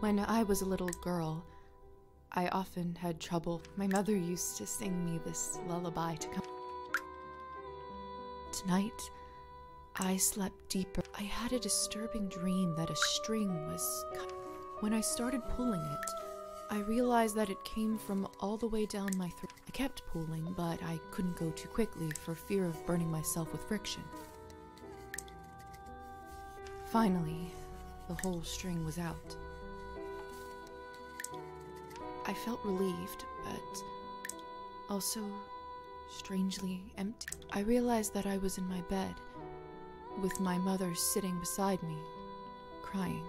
When I was a little girl, I often had trouble. My mother used to sing me this lullaby to come. Tonight, I slept deeper. I had a disturbing dream that a string was cut. When I started pulling it, I realized that it came from all the way down my throat. I kept pulling, but I couldn't go too quickly for fear of burning myself with friction. Finally, the whole string was out. I felt relieved, but also strangely empty. I realized that I was in my bed, with my mother sitting beside me, crying.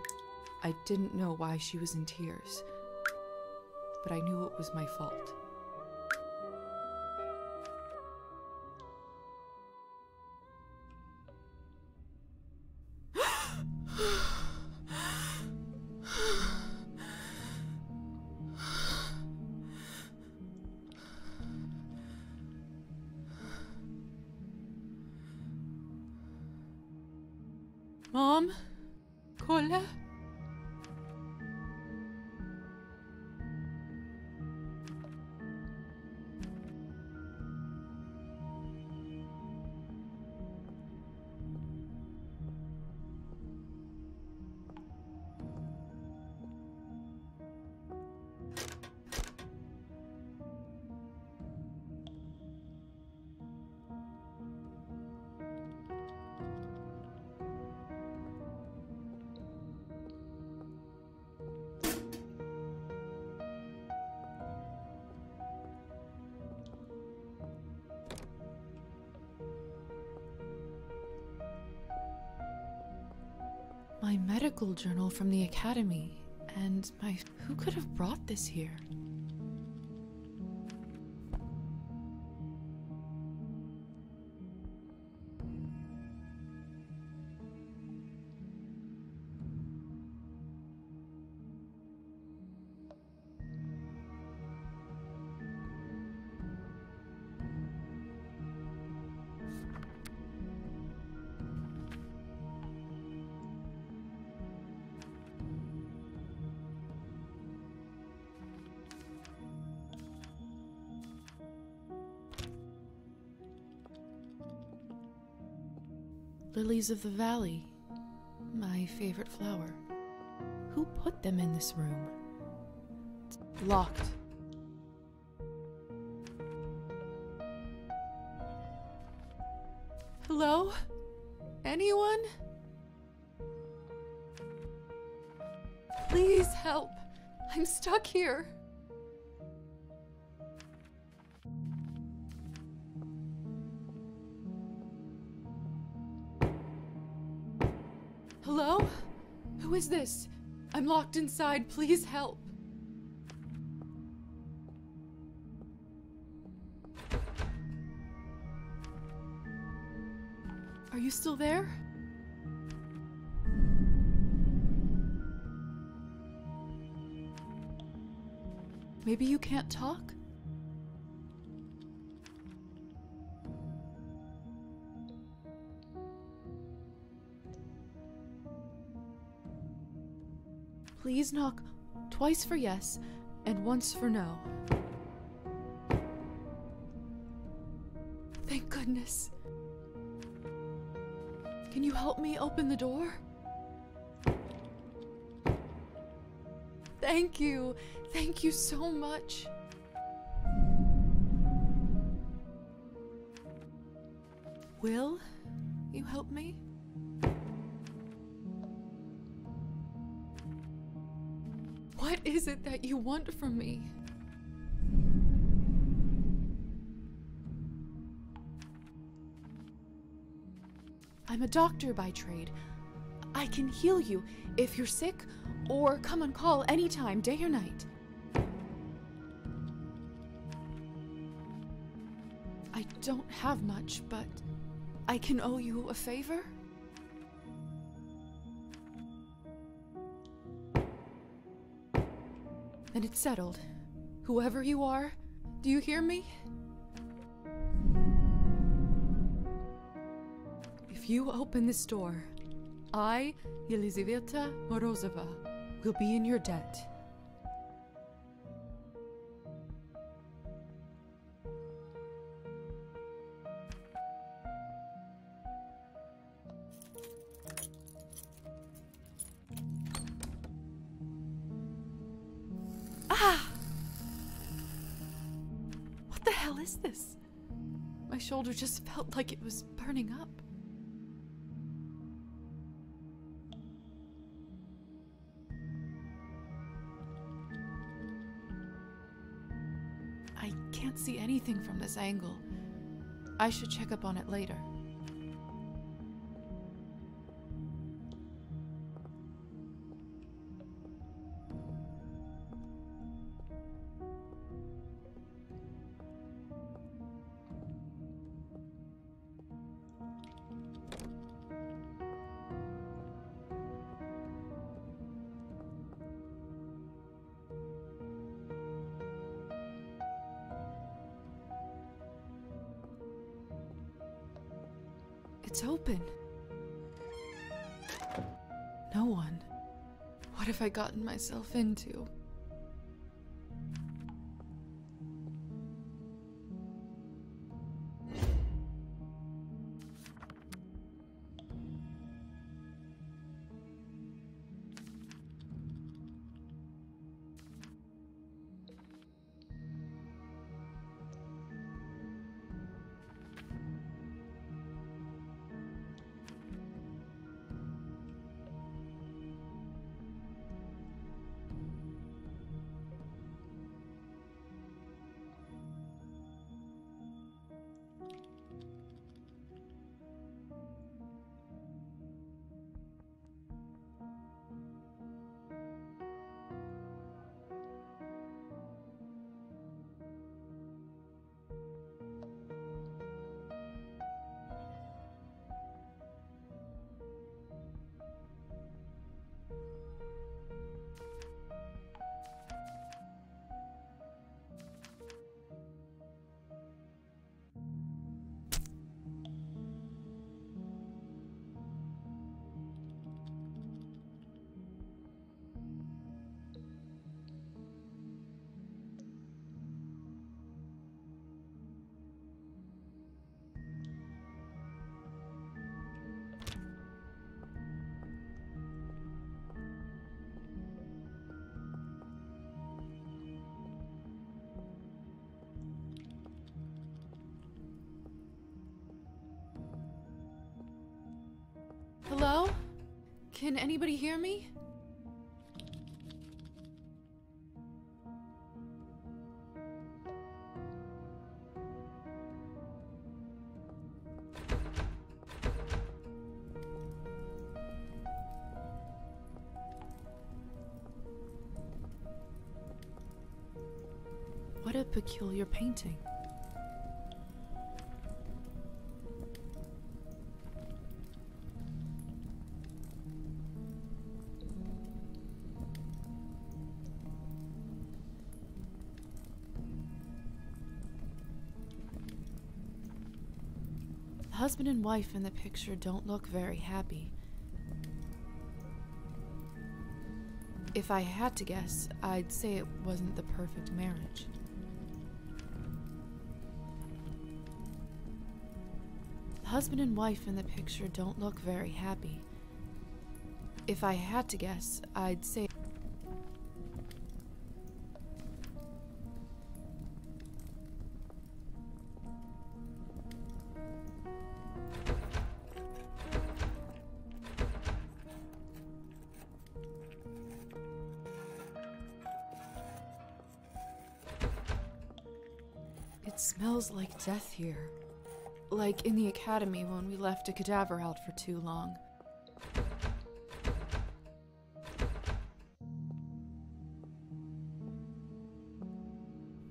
I didn't know why she was in tears, but I knew it was my fault. Medical journal from the academy, and my. Who could have brought this here? Lilies of the Valley. My favorite flower. Who put them in this room? Locked. Who is this? I'm locked inside. Please help. Are you still there? Maybe you can't talk? Please knock twice for yes and once for no. Thank goodness. Can you help me open the door? Thank you. Thank you so much. Will want from me? I'm a doctor by trade. I can heal you if you're sick or come on call anytime, day or night. I don't have much, but I can owe you a favor? Then it's settled. Whoever you are, do you hear me? If you open this door, I, Yelizaveta Morozova, will be in your debt. Burning up. I can't see anything from this angle. I should check up on it later. It's open. No one. What have I gotten myself into? Can anybody hear me? What a peculiar painting. Husband and wife in the picture don't look very happy. If I had to guess, I'd say it wasn't the perfect marriage. The husband and wife in the picture don't look very happy. If I had to guess, I'd say. Death here. Like in the academy when we left a cadaver out for too long.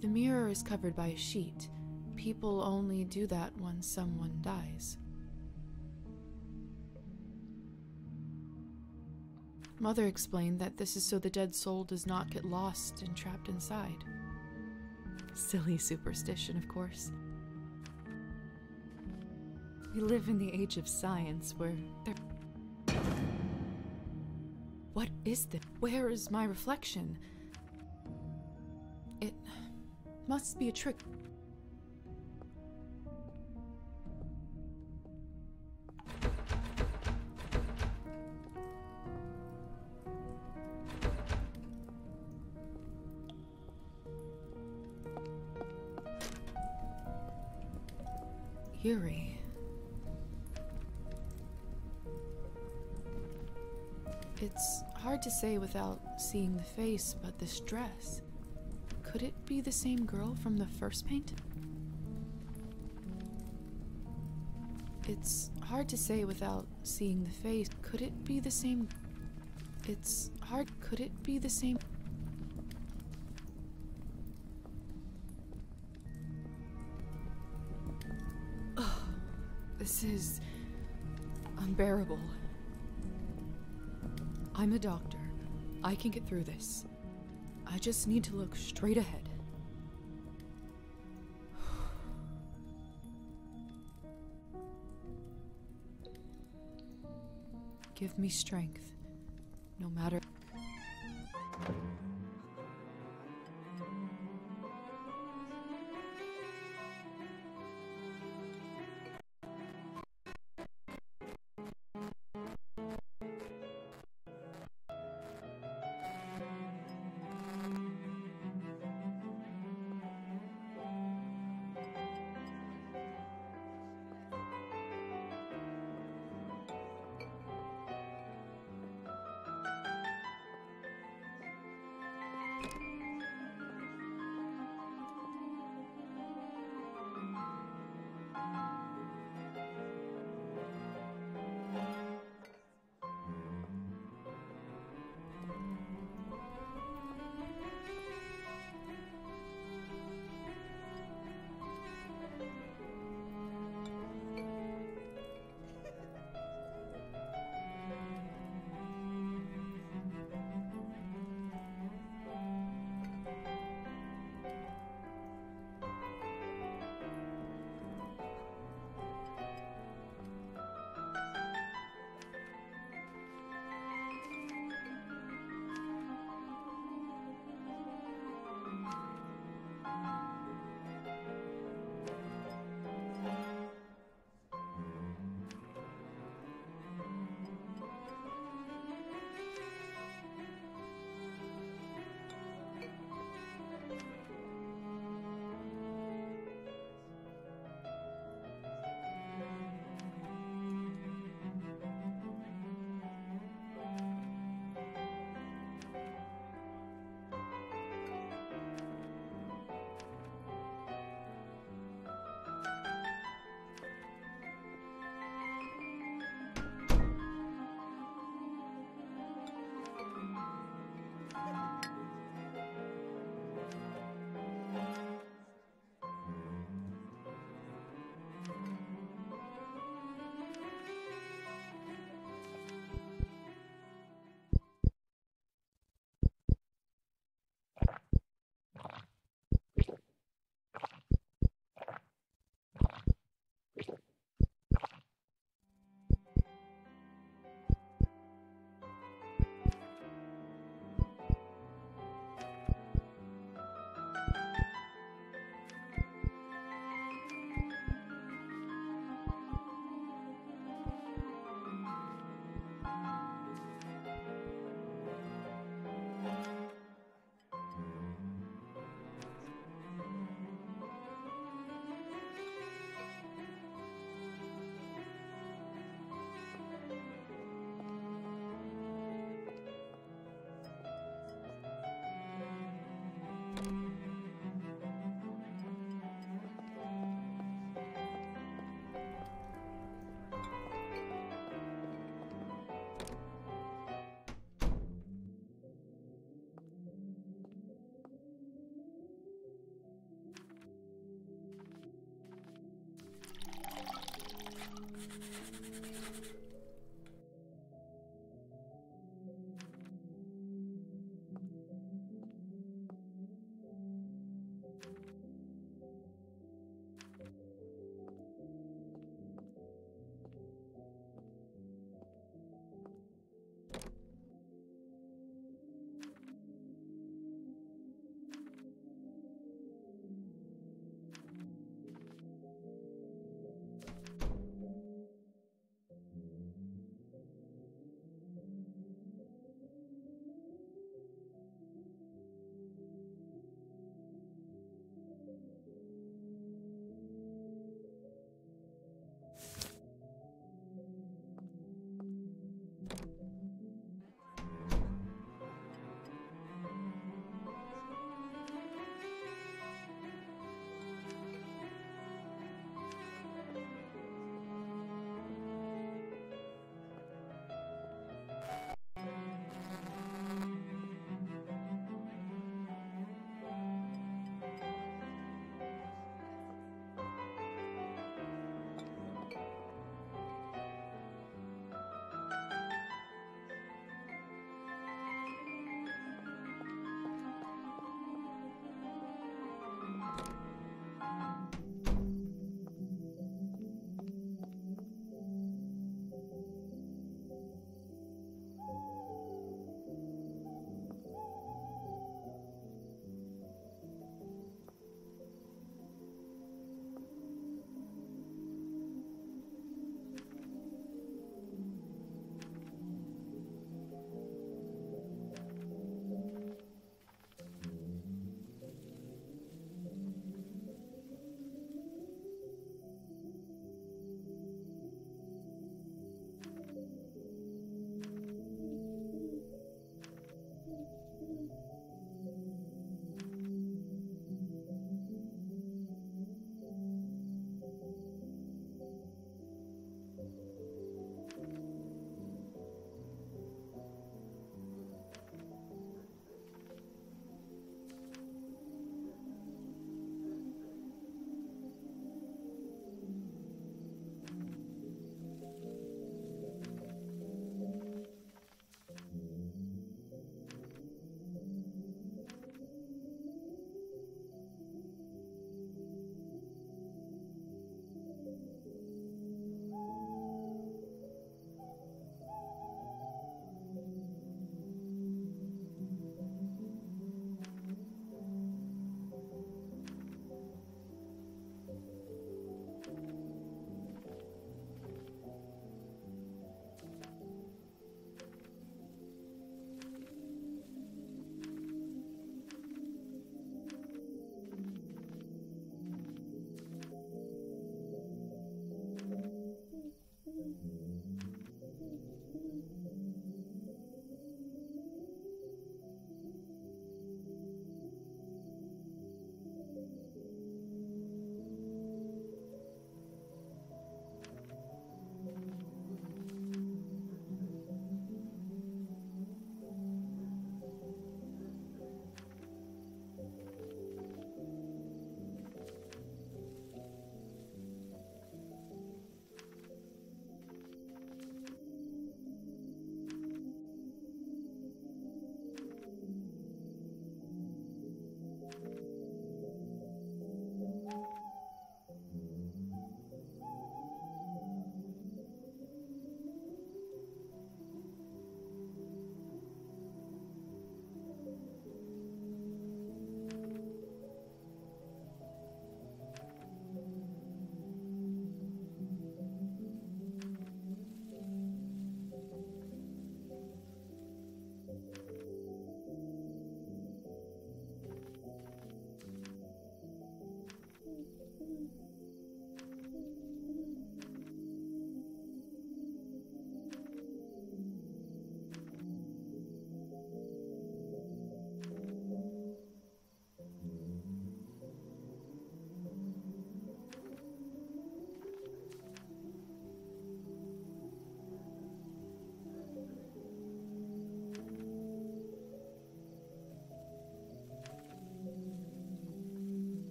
The mirror is covered by a sheet. People only do that when someone dies. Mother explained that this is so the dead soul does not get lost and trapped inside. Silly superstition, of course. We live in the age of science where there. What is this? Where is my reflection? It must be a trick. Eerie. It's hard to say without seeing the face, but this dress. Could it be the same girl from the first paint? It's hard to say without seeing the face. Could it be the same? It's hard. Could it be the same? Ugh, this is unbearable. Doctor. I can get through this. I just need to look straight ahead. Give me strength no matter.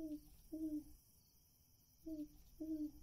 Mm-hmm. mm-hmm. mm-hmm.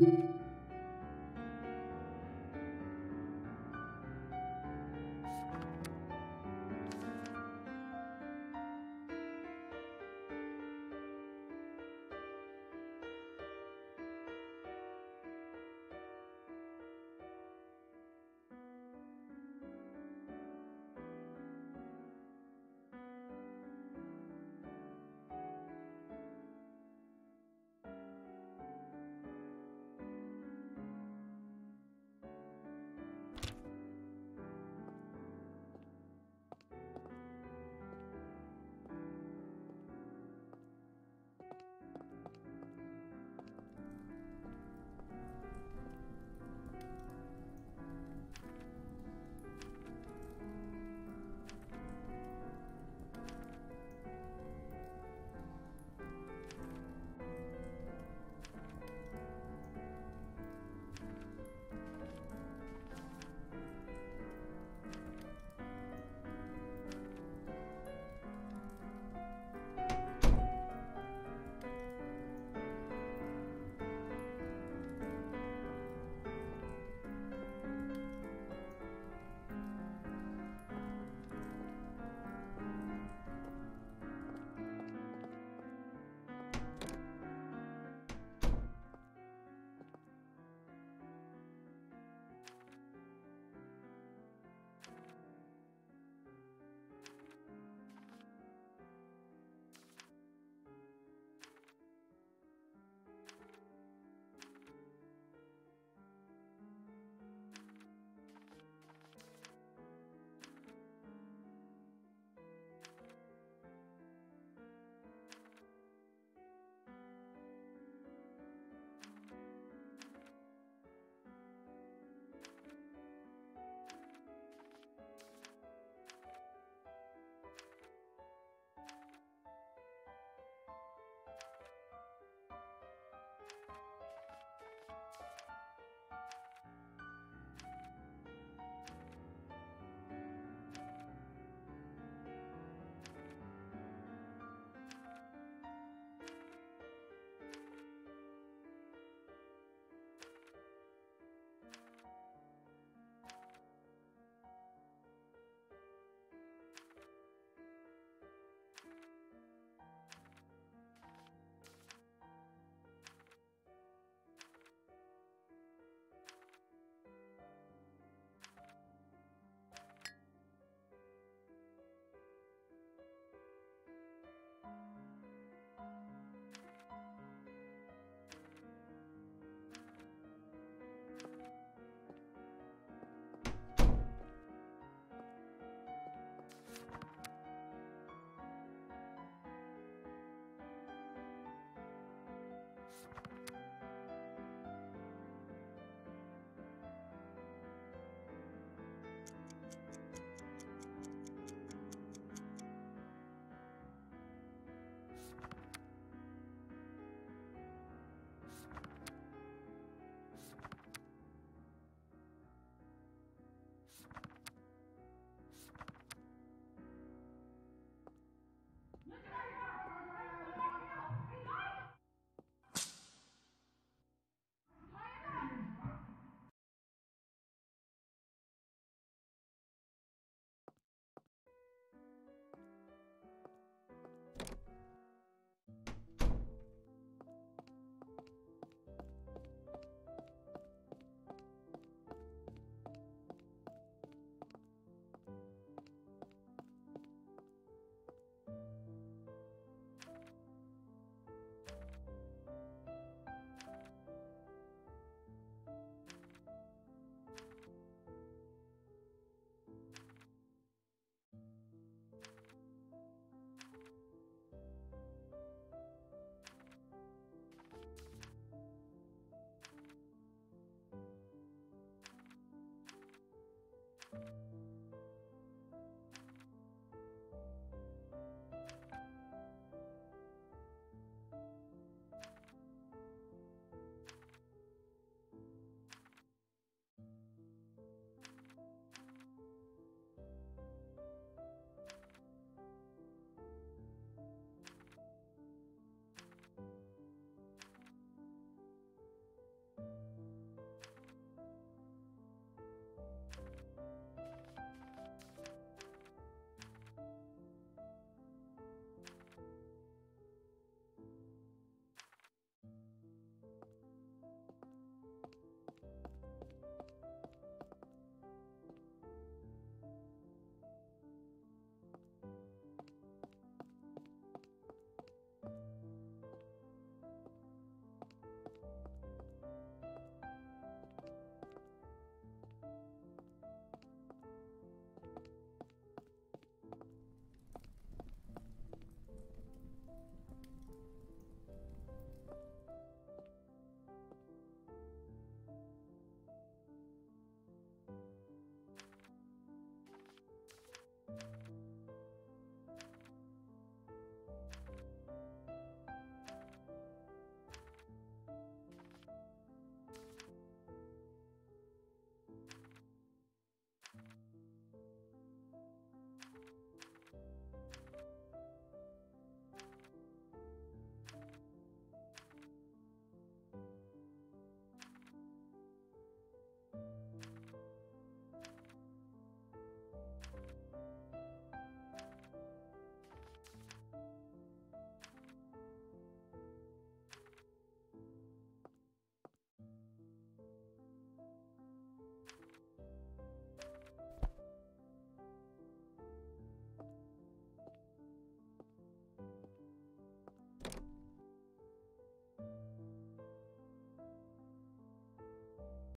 You.